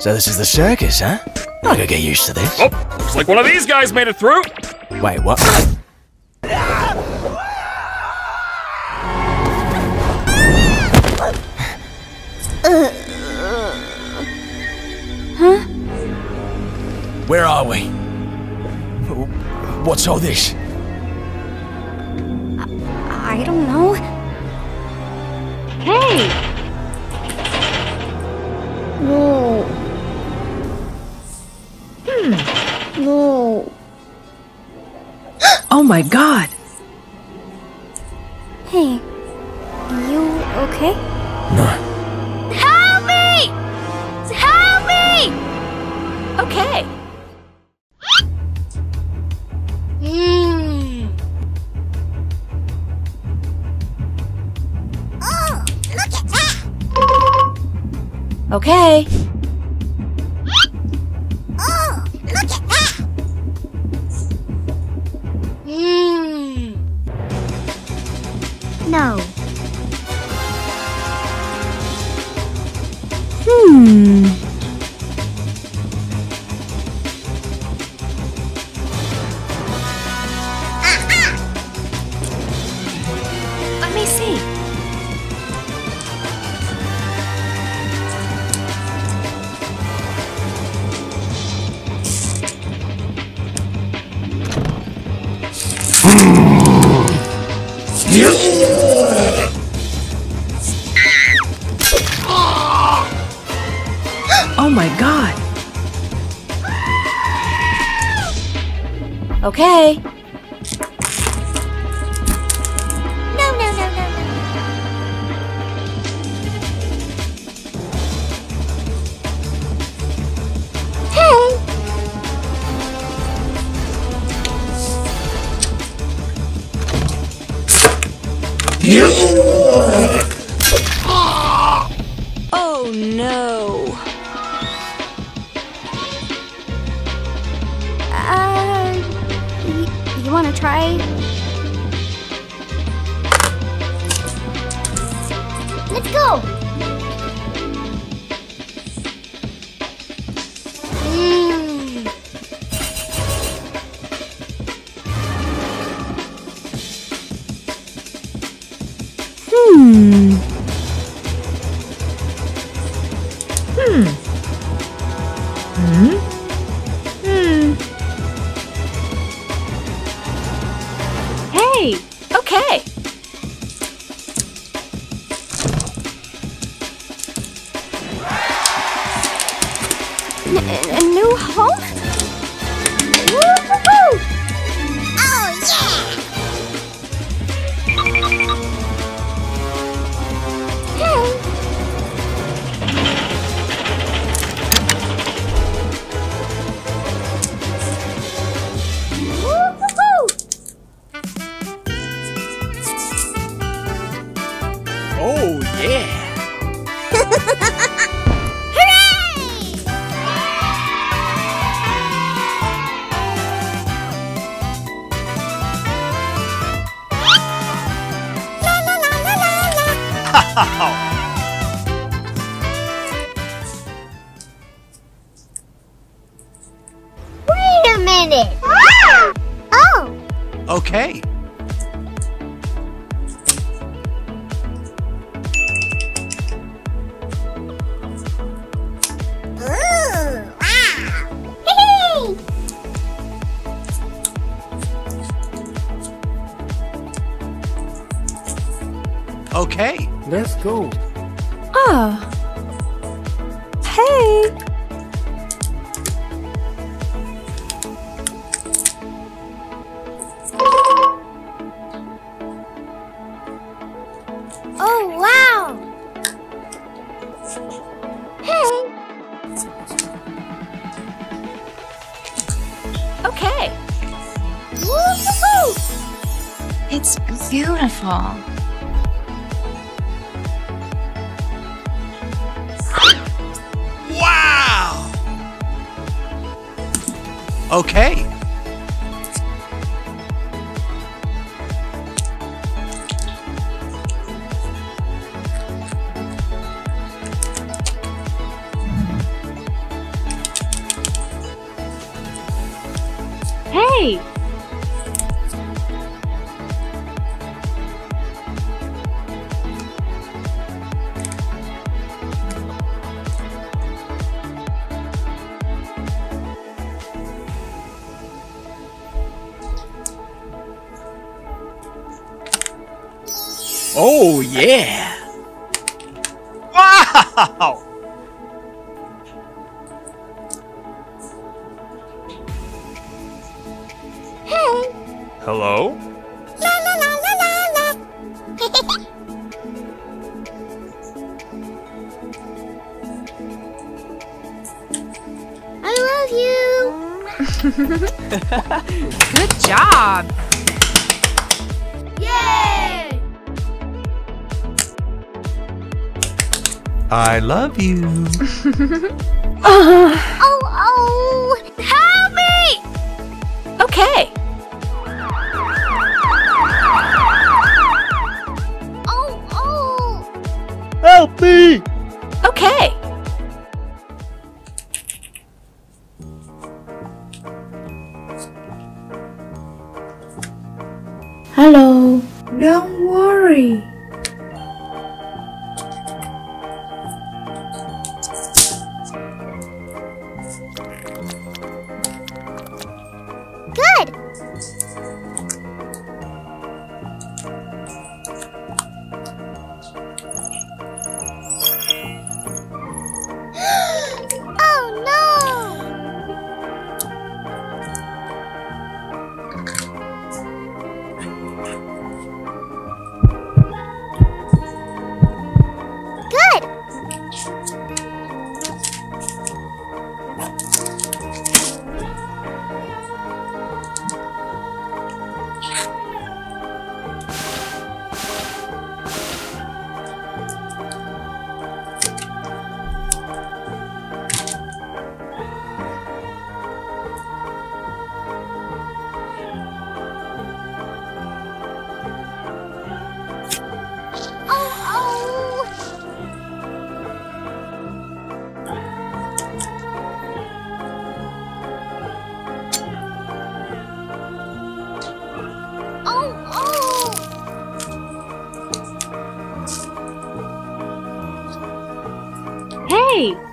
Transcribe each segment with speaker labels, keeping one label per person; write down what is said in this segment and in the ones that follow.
Speaker 1: So this is the circus, huh? I gotta get used to this.
Speaker 2: Oh, looks like one of these guys made it through.
Speaker 1: Wait, what? Huh? Where are we? What's all this?
Speaker 3: I don't know. Hey! No. No.
Speaker 4: Oh my god!
Speaker 3: Hey. You okay?
Speaker 1: No.
Speaker 3: Help me! Help me! Okay. Mmm. Oh, look at that! Okay.
Speaker 4: Hmm.
Speaker 3: Let me see.
Speaker 4: Oh my god!
Speaker 3: Okay. No, no, no, no, no. Hey!
Speaker 4: Oh
Speaker 3: you wanna try? Let's go!
Speaker 4: Hmm. Hmm.
Speaker 3: A new home? Minute. Oh.
Speaker 1: Okay.
Speaker 3: Ooh, wow. Hee-hee.
Speaker 1: Okay.
Speaker 5: Let's go.
Speaker 4: Ah. Hey!
Speaker 3: fall. Wow! Okay.
Speaker 4: Hey!
Speaker 2: Oh, yeah. Wow!
Speaker 3: Hey.
Speaker 2: Hello?
Speaker 3: La la la la la la. I love you.
Speaker 4: Good job!
Speaker 3: Yay!
Speaker 1: I love you.
Speaker 3: Oh, oh! Help me!
Speaker 4: Okay.
Speaker 3: Oh, oh!
Speaker 2: Help me!
Speaker 4: Okay. Hey!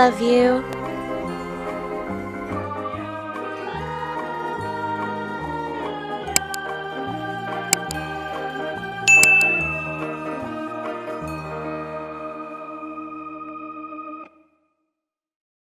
Speaker 4: Love you.